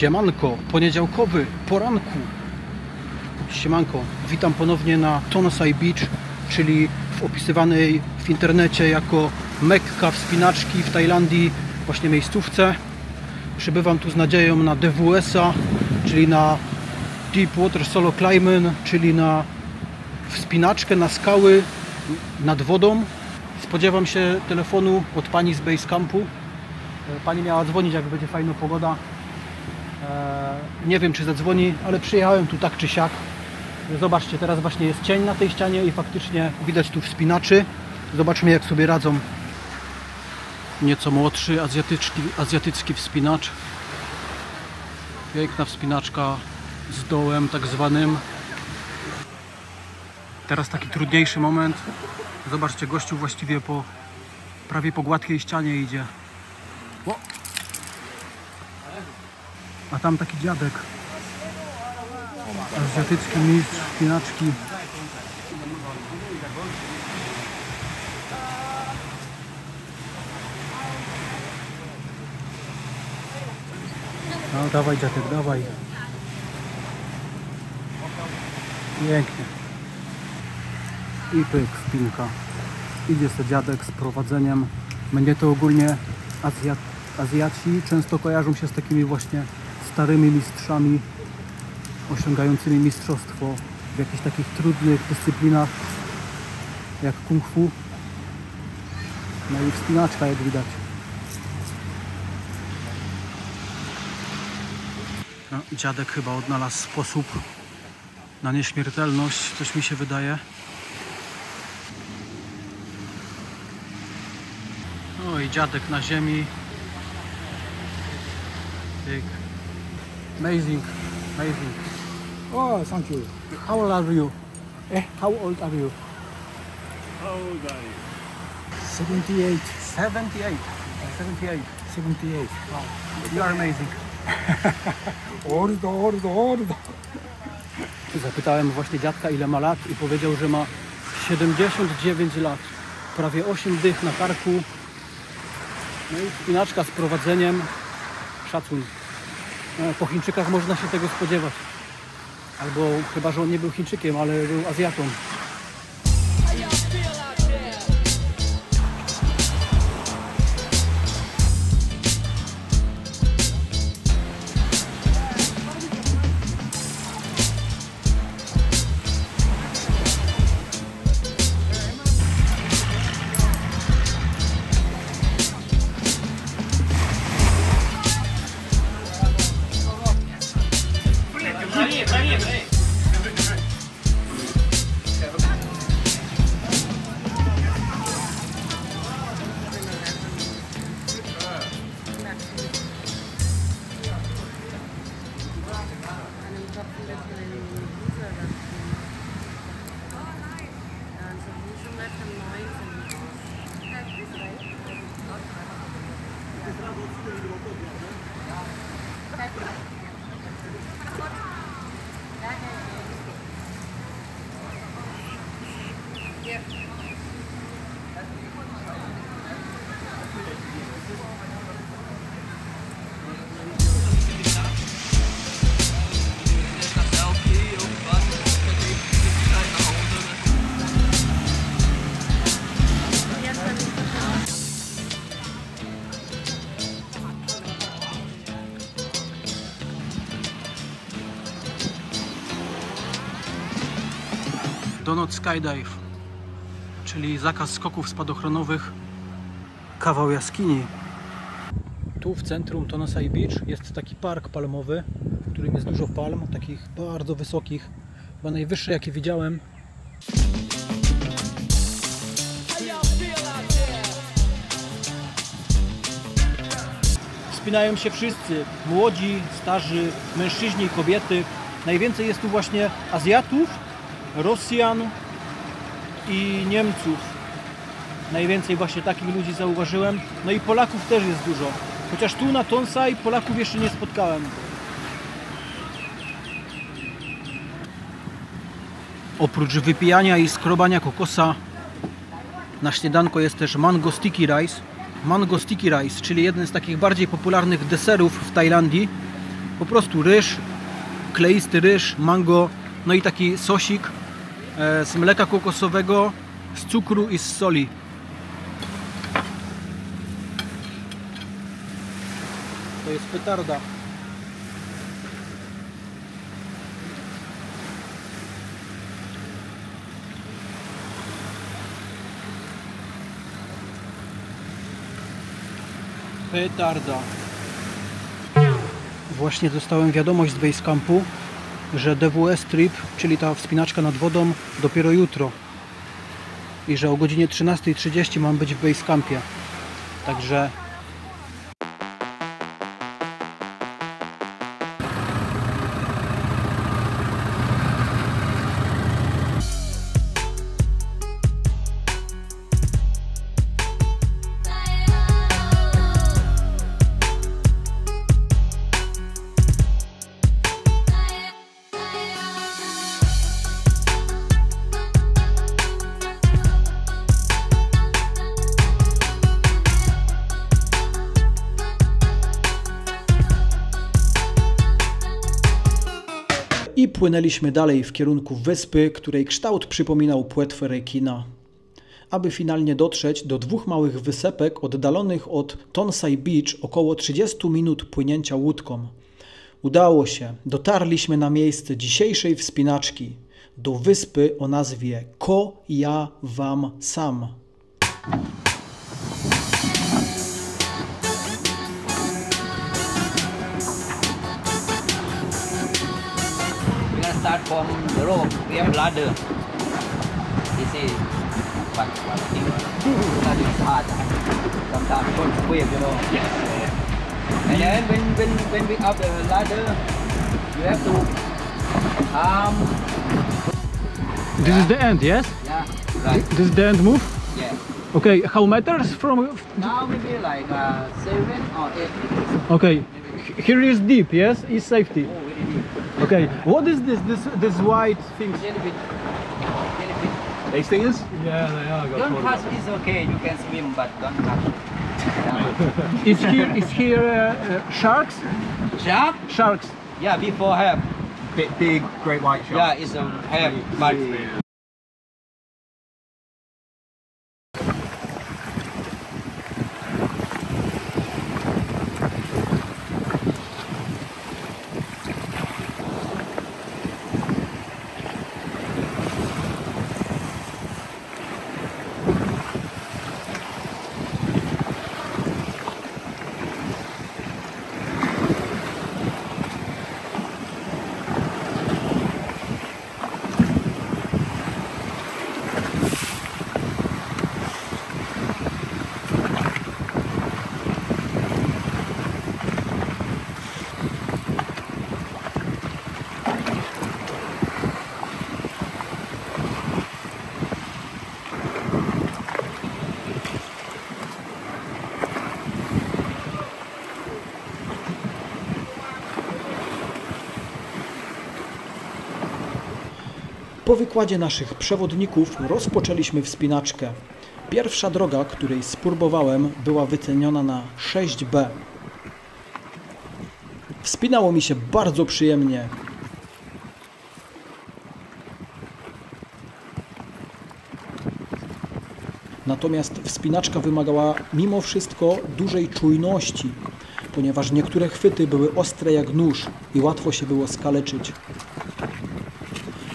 Siemanko, poniedziałkowy poranku. Siemanko, witam ponownie na Tonosai Beach, czyli w opisywanej w internecie jako Mekka wspinaczki w Tajlandii, właśnie miejscówce. Przybywam tu z nadzieją na DWS-a, czyli na Deep Water Solo Climbing, czyli na wspinaczkę na skały nad wodą. Spodziewam się telefonu od pani z Base Campu. Pani miała dzwonić, jak będzie fajna pogoda. Eee, Nie wiem, czy zadzwoni, ale przyjechałem tu tak czy siak. Zobaczcie, teraz właśnie jest cień na tej ścianie i faktycznie widać tu wspinaczy. Zobaczmy, jak sobie radzą. Nieco młodszy azjatycki, wspinacz. Piękna wspinaczka z dołem tak zwanym. Teraz taki trudniejszy moment. Zobaczcie, gościu właściwie po prawie po gładkiej ścianie idzie. O! A tam taki dziadek. Azjatycki mistrz wspinaczki. No dawaj dziadek, dawaj. Pięknie. I pyk, spinka. Idzie sobie dziadek z prowadzeniem. Mnie to ogólnie Azjat, Azjaci często kojarzą się z takimi właśnie starymi mistrzami osiągającymi mistrzostwo w jakichś takich trudnych dyscyplinach jak kung fu. No i wspinaczka jak widać. No, dziadek chyba odnalazł sposób na nieśmiertelność, coś mi się wydaje. No i dziadek na ziemi. Amazing, amazing. Oh, thank you. How old are you? Eh? How old are you? How old are you? 78. 78. 78. 78. Wow. You are amazing. Old, old, old. Zapytałem właśnie dziadka ile ma lat i powiedział, że ma 79 lat. Prawie 8 dych na karku. No i spinaczka z prowadzeniem. Szacun. No, Po Chińczykach można się tego spodziewać. Albo chyba, że on nie był Chińczykiem, ale był Azjatą. Skydive, czyli zakaz skoków spadochronowych, kawał jaskini. Tu w centrum Tonosai Beach jest taki park palmowy, w którym jest dużo palm, takich bardzo wysokich, chyba najwyższe jakie widziałem. Wspinają się wszyscy, młodzi, starzy, mężczyźni, kobiety. Najwięcej jest tu właśnie Azjatów Rosjan i Niemców. Najwięcej właśnie takich ludzi zauważyłem. No i Polaków też jest dużo. Chociaż tu na Tonsai Polaków jeszcze nie spotkałem. Oprócz wypijania i skrobania kokosa na śniadanko jest też mango sticky rice. Mango sticky rice, czyli jeden z takich bardziej popularnych deserów w Tajlandii. Po prostu ryż, kleisty ryż, mango, no i taki sosik z mleka kokosowego, z cukru i z soli. To jest petarda. Petarda. Właśnie dostałem wiadomość z Basecampu, że DWS Trip, czyli ta wspinaczka nad wodą, dopiero jutro. I że o godzinie 13.30 mam być w Basecampie. Także płynęliśmy dalej w kierunku wyspy, której kształt przypominał płetwę rekina. Aby finalnie dotrzeć do dwóch małych wysepek oddalonych od Tonsai Beach około 30 minut płynięcia łódką. Udało się, dotarliśmy na miejsce dzisiejszej wspinaczki, do wyspy o nazwie Ko Ja Wam Sam. Start from the rope. We have ladder. This is but one thing. Ladder is hard. Sometimes don't squeeze, you know. And then when when when we up the ladder, you have to arm. This is the end, yes? Yeah. Right. This is the end move? Yeah. Okay, how meters from... Now maybe like uh, seven or eight meters. Okay, here is deep, yes? Is safety. Oh. Okay, what is this, this, this white thing? Little bit. Little bit. These things? Yeah, they are. Don't touch is okay. You can swim, but don't touch. Yeah. Is here, is here uh, uh, sharks? Shark? Sharks. Yeah, before have. Big, big great white shark. Yeah, it's a have, but Po wykładzie naszych przewodników rozpoczęliśmy wspinaczkę. Pierwsza droga, której spróbowałem, była wyceniona na 6B. Wspinało mi się bardzo przyjemnie. Natomiast wspinaczka wymagała mimo wszystko dużej czujności, ponieważ niektóre chwyty były ostre jak nóż i łatwo się było skaleczyć.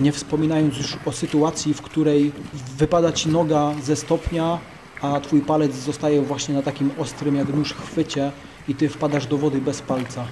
Nie wspominając już o sytuacji, w której wypada ci noga ze stopnia, a twój palec zostaje właśnie na takim ostrym jak nóż chwycie i ty wpadasz do wody bez palca.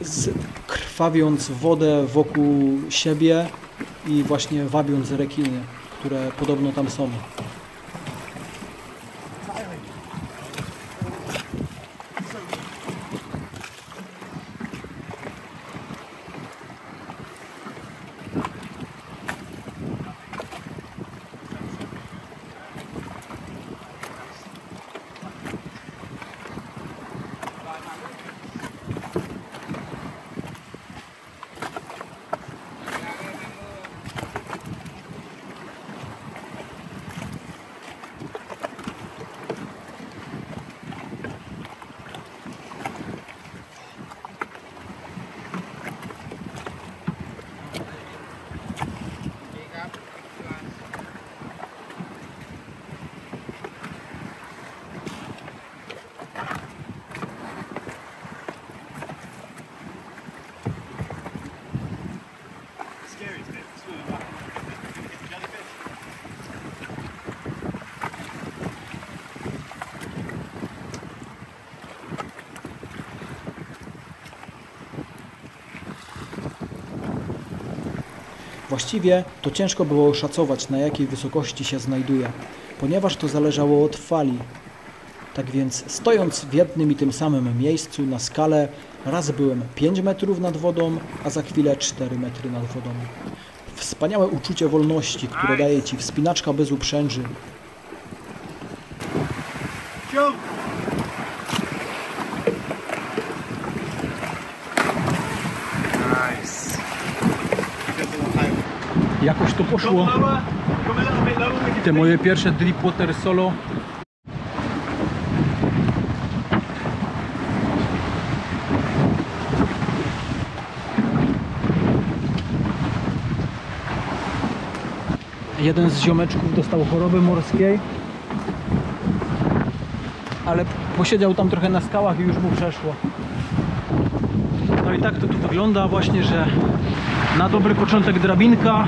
Z, krwawiąc wodę wokół siebie i właśnie wabiąc rekiny, które podobno tam są. Właściwie to ciężko było oszacować na jakiej wysokości się znajduje, ponieważ to zależało od fali. Tak więc stojąc w jednym i tym samym miejscu na skalę, raz byłem 5 metrów nad wodą, a za chwilę 4 metry nad wodą. Wspaniałe uczucie wolności, które daje Ci wspinaczka bez uprzęży, Jump! Jakoś to poszło. Te moje pierwsze drip water solo. Jeden z ziomeczków dostał choroby morskiej, ale posiedział tam trochę na skałach i już mu przeszło. No i tak to tu wygląda właśnie, że na dobry początek drabinka,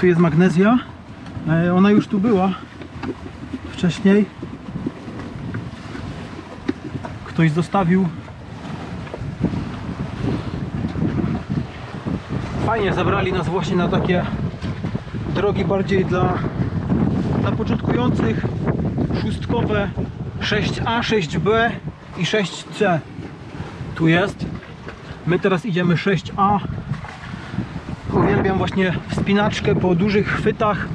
Tu jest magnezja. E, Ona już tu była wcześniej. Ktoś zostawił. Fajnie zabrali nas właśnie na takie drogi bardziej dla, dla początkujących. Szóstkowe 6A, 6B i 6C. Tu jest. My teraz idziemy 6A. Uwielbiam właśnie wspinaczkę po dużych chwytach.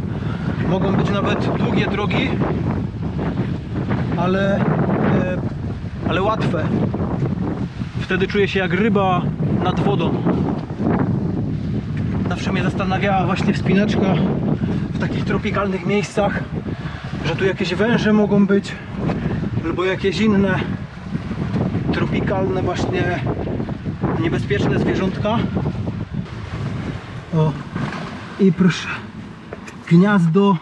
Mogą być nawet długie drogi, ale, e, ale łatwe. Wtedy czuję się jak ryba nad wodą. Zawsze mnie zastanawiała właśnie wspinaczka w takich tropikalnych miejscach, że tu jakieś węże mogą być, albo jakieś inne tropikalne właśnie niebezpieczne zwierzątka. O, i proszę, gniazdo,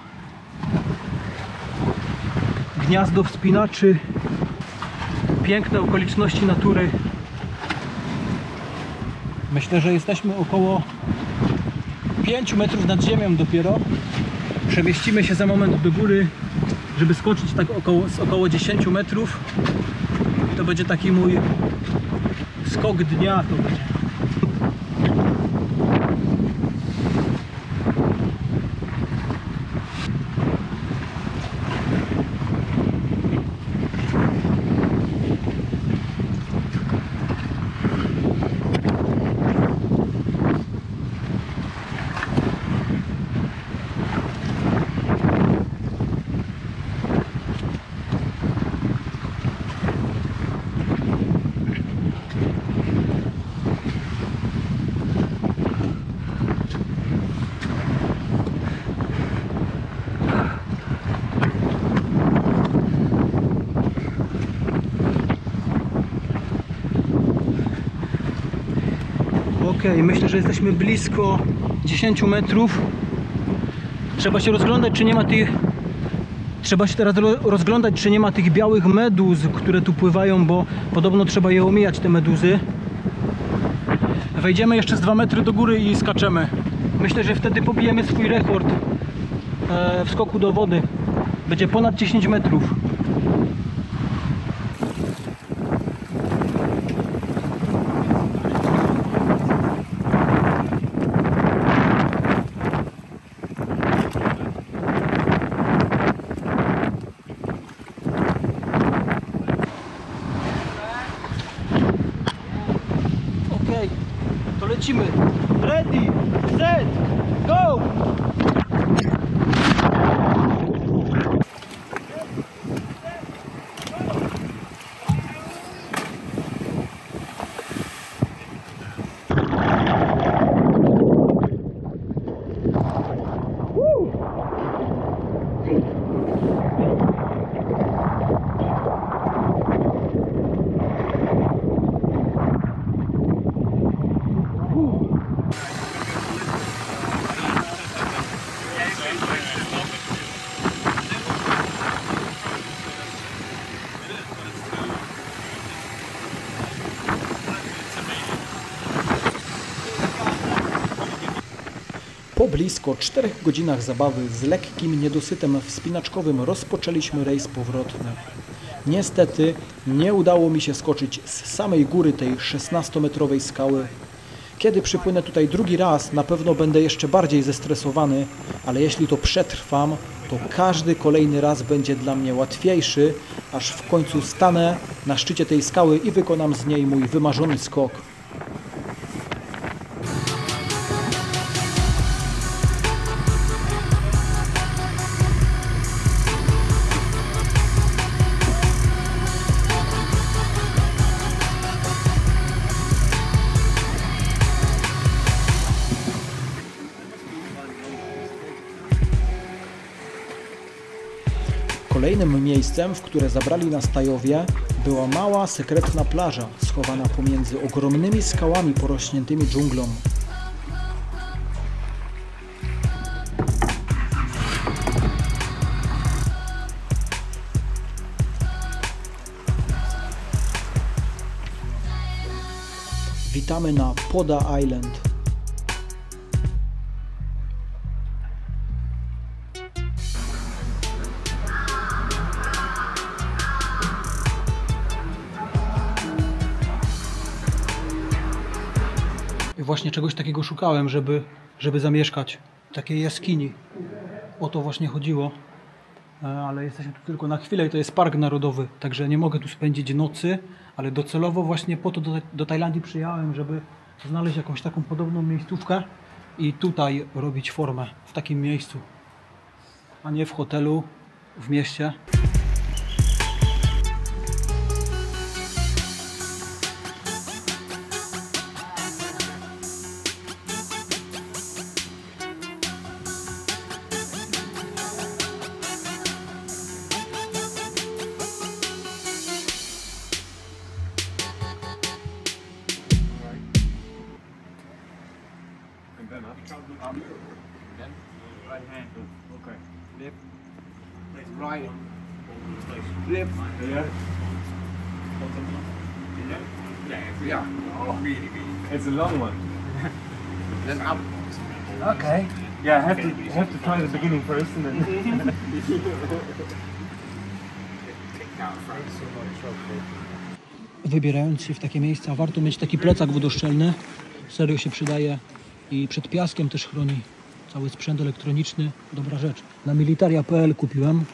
gniazdo wspinaczy, piękne okoliczności natury. Myślę, że jesteśmy około 5 metrów nad ziemią dopiero. Przemieścimy się za moment do góry, żeby skoczyć tak około, z około 10 metrów. To będzie taki mój skok dnia. To będzie. Myślę, że jesteśmy blisko 10 metrów. Trzeba się rozglądać, czy nie ma tych. Trzeba się teraz ro- rozglądać, czy nie ma tych białych meduz, które tu pływają, bo podobno trzeba je omijać, te meduzy. Wejdziemy jeszcze z 2 metry do góry i skaczemy. Myślę, że wtedy pobijemy swój rekord e, w skoku do wody. Będzie ponad 10 metrów. Blisko 4 godzinach zabawy z lekkim niedosytem wspinaczkowym rozpoczęliśmy rejs powrotny. Niestety nie udało mi się skoczyć z samej góry tej 16-metrowej skały. Kiedy przypłynę tutaj drugi raz, na pewno będę jeszcze bardziej zestresowany, ale jeśli to przetrwam, to każdy kolejny raz będzie dla mnie łatwiejszy, aż w końcu stanę na szczycie tej skały i wykonam z niej mój wymarzony skok. Miejscem, w które zabrali nas Tajowie, była mała, sekretna plaża, schowana pomiędzy ogromnymi skałami porośniętymi dżunglą. Witamy na Poda Island. Właśnie czegoś takiego szukałem, żeby, żeby zamieszkać. Takiej jaskini. O to właśnie chodziło. E, Ale jesteśmy tu tylko na chwilę i to jest park narodowy, także nie mogę tu spędzić nocy, ale docelowo właśnie po to do, do Tajlandii przyjechałem, żeby znaleźć jakąś taką podobną miejscówkę i tutaj robić formę w takim miejscu, a nie w hotelu w mieście. Right. Left. Yeah. Yeah. Oh, really, really. It's a long one. then up. Okay. Yeah, I have to have to try the beginning first and then. Wybierając się w takie miejsca, warto mieć taki plecak wodoszczelny. Serio się przydaje i przed piaskiem też chroni. Cały sprzęt elektroniczny, dobra rzecz. Na militaria.pl kupiłem.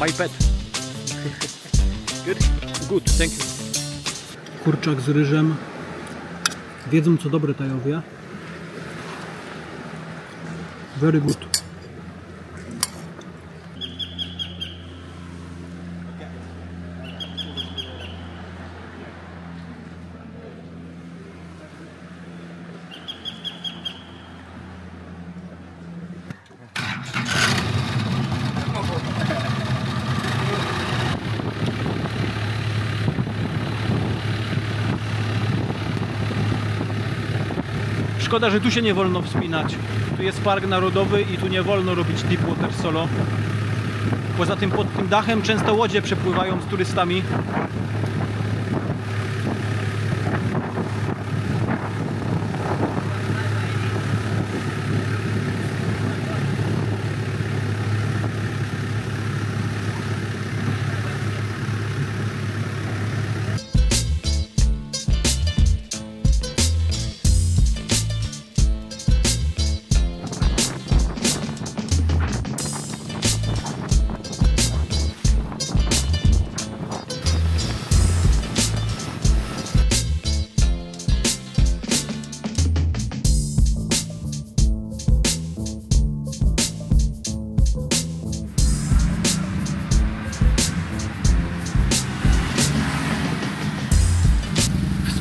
My pet. Good? Good, thank you. Kurczak z ryżem. Wiedzą co dobre Tajowie. Very good. Szkoda, że tu się nie wolno wspinać. Tu jest park narodowy i tu nie wolno robić deep water solo. Poza tym pod tym dachem często łodzie przepływają z turystami.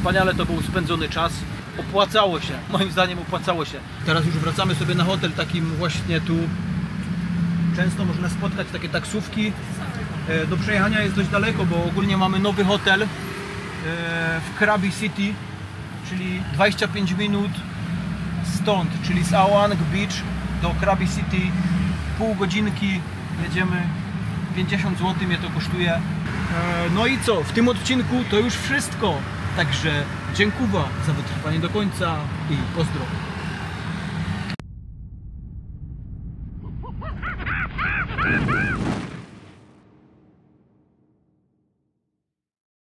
Wspaniale to był spędzony czas. Opłacało się, moim zdaniem opłacało się. Teraz już wracamy sobie na hotel takim właśnie tu. Często można spotkać takie taksówki. E, Do przejechania jest dość daleko, bo ogólnie mamy nowy hotel e, w Krabi City, czyli 25 minut stąd, czyli z Awang Beach do Krabi City pół godzinki jedziemy 50 zł mnie to kosztuje E, no i co, w tym odcinku to już wszystko także dziękuję za wytrwanie do końca i pozdro